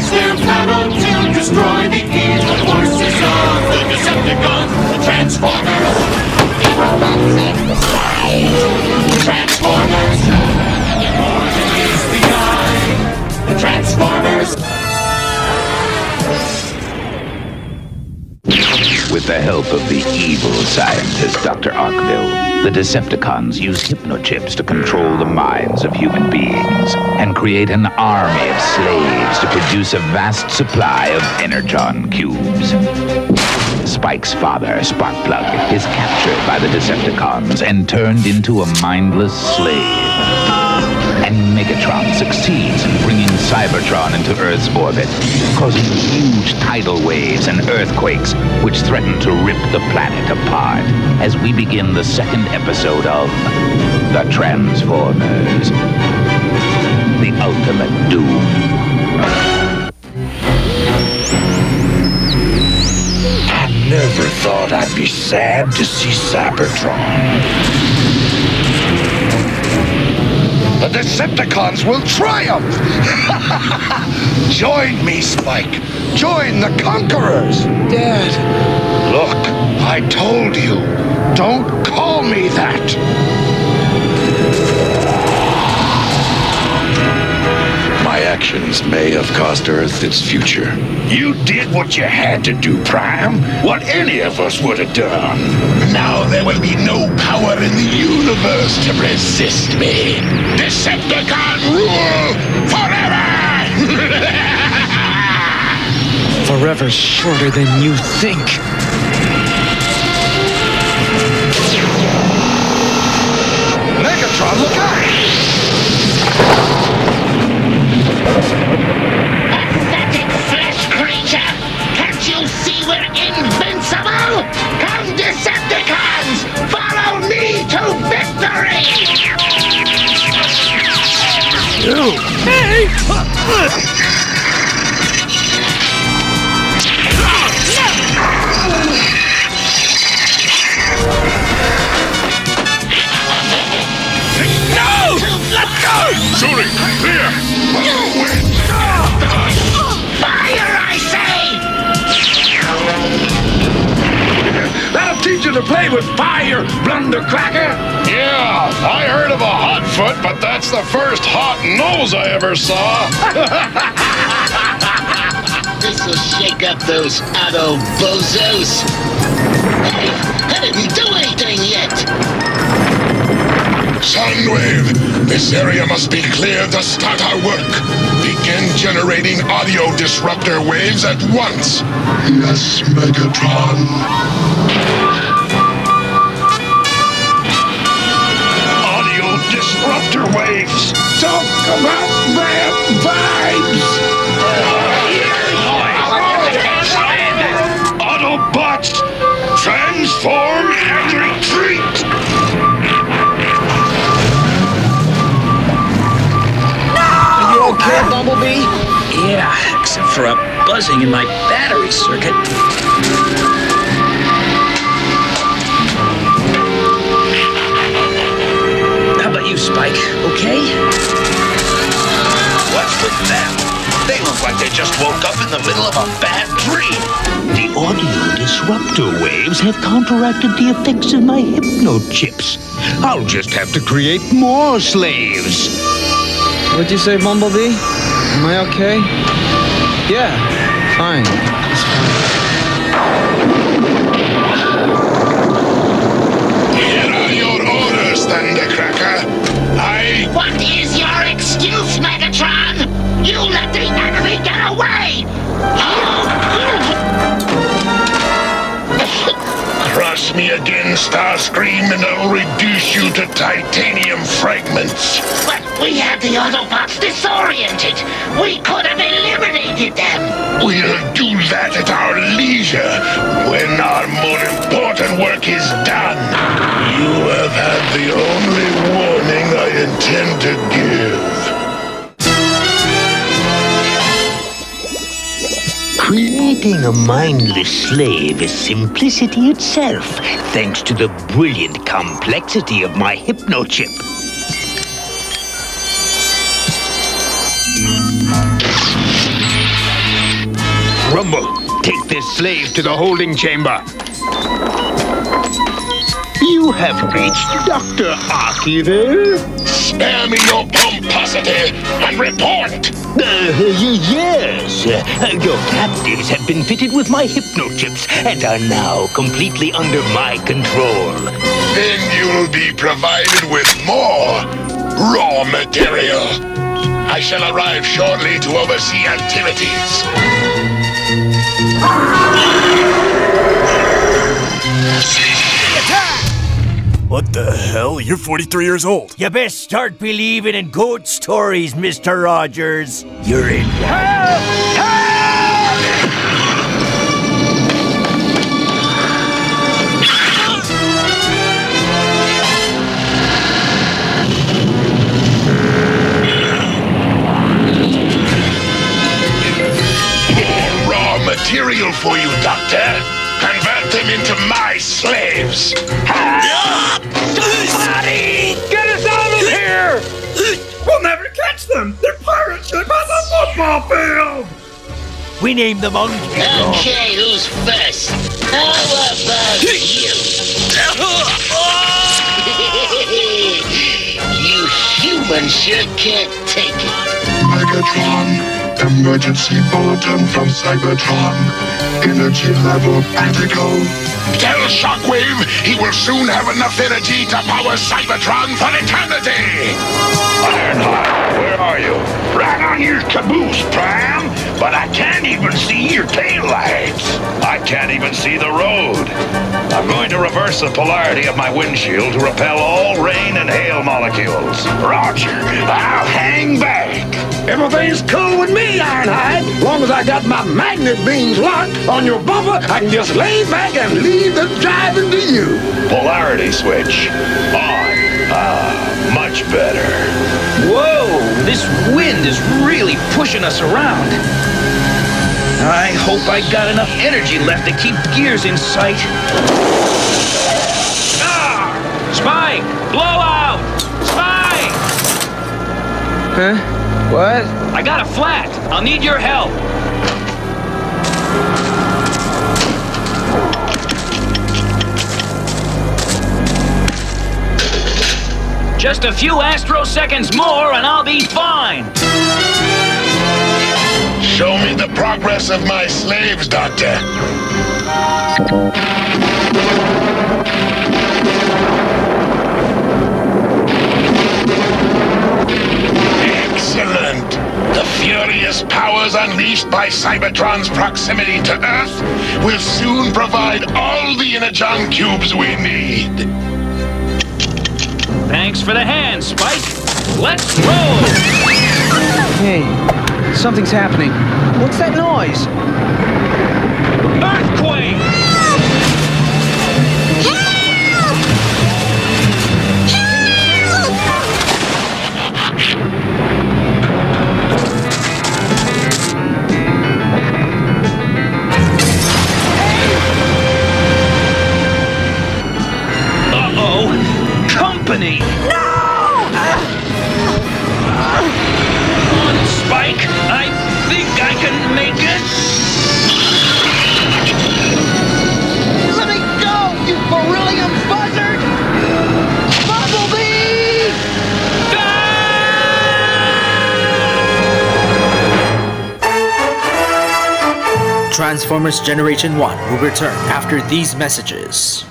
their to destroy the evil forces of the Decepticons, the Transformers. Transformers. Transformers. With the help of the scientist, Dr. Arkeville, the Decepticons use hypnochips to control the minds of human beings and create an army of slaves to produce a vast supply of Energon cubes. Spike's father, Sparkplug, is captured by the Decepticons and turned into a mindless slave Megatron succeeds in bringing Cybertron into Earth's orbit, causing huge tidal waves and earthquakes which threaten to rip the planet apart as we begin the second episode of The Transformers. The Ultimate Doom. I never thought I'd be sad to see Cybertron. The Decepticons will triumph! Join me, Spike. Join the Conquerors. Dad. Look, I told you. Don't call me that. Actions may have cost Earth its future. You did what you had to do, Prime. What any of us would have done. Now there will be no power in the universe to resist me. Decepticon rule forever! Forever's shorter than you think. Megatron, look out! To play with fire, Thundercracker! Yeah, I heard of a hot foot, but that's the first hot nose I ever saw. This'll shake up those auto bozos. Hey, I didn't do anything yet. Soundwave, this area must be cleared to start our work. Begin generating audio disruptor waves at once. Yes, Megatron. Disruptor waves! Talk about bad vibes! Autobots, transform and retreat! Are you okay, ah. Bumblebee? Yeah, except for a buzzing in my battery circuit. Spike? Okay? What's with them? They look like they just woke up in the middle of a bad dream. The audio disruptor waves have counteracted the effects of my hypnochips. I'll just have to create more slaves. What'd you say, Bumblebee? Am I okay? Yeah, fine. Fine. Cross me again, Starscream, and I'll reduce you to titanium fragments. But we had the Autobots disoriented. We could have eliminated them. We'll do that at our leisure, when our more important work is done. You have had the only warning I intend to give. Creating a mindless slave is simplicity itself, thanks to the brilliant complexity of my hypnochip. Rumble, take this slave to the holding chamber. You have reached Dr. Arkeville. Spare me your pomposity and report! Uh, yes. Uh, your captives have been fitted with my hypnochips and are now completely under my control. Then you'll be provided with more raw material. I shall arrive shortly to oversee activities. What the hell? You're 43 years old. You best start believing in goat stories, Mr. Rogers. You're in one. More We named the monkey. Okay, who's first? How about you? you humans sure can't take it. Megatron, emergency bulletin from Cybertron. Energy level critical. Tell Shockwave he will soon have enough energy to power Cybertron for eternity! Ironhide, where are you? Right on your caboose, Prime. But I can't even see your taillights. I can't even see the road. I'm going to reverse the polarity of my windshield to repel all rain and hail molecules. Roger, I'll hang back. Everything's cool with me, Ironhide. As long as I got my magnet beams locked on your bumper, I can just lay back and leave the driving to you. Polarity switch on. Ah, much better. Whoa! This wind is really pushing us around. I hope I got enough energy left to keep gears in sight. Ah! Spike! Blowout! Spike! Huh? What? I got a flat. I'll need your help. Just a few astro seconds more and I'll be fine. Show me the progress of my slaves, Doctor. Unleashed by Cybertron's proximity to Earth will soon provide all the Energon cubes we need. Thanks for the hand, Spike. Let's roll! Hey, something's happening. What's that noise? Earthquake! Transformers Generation 1 will return after these messages.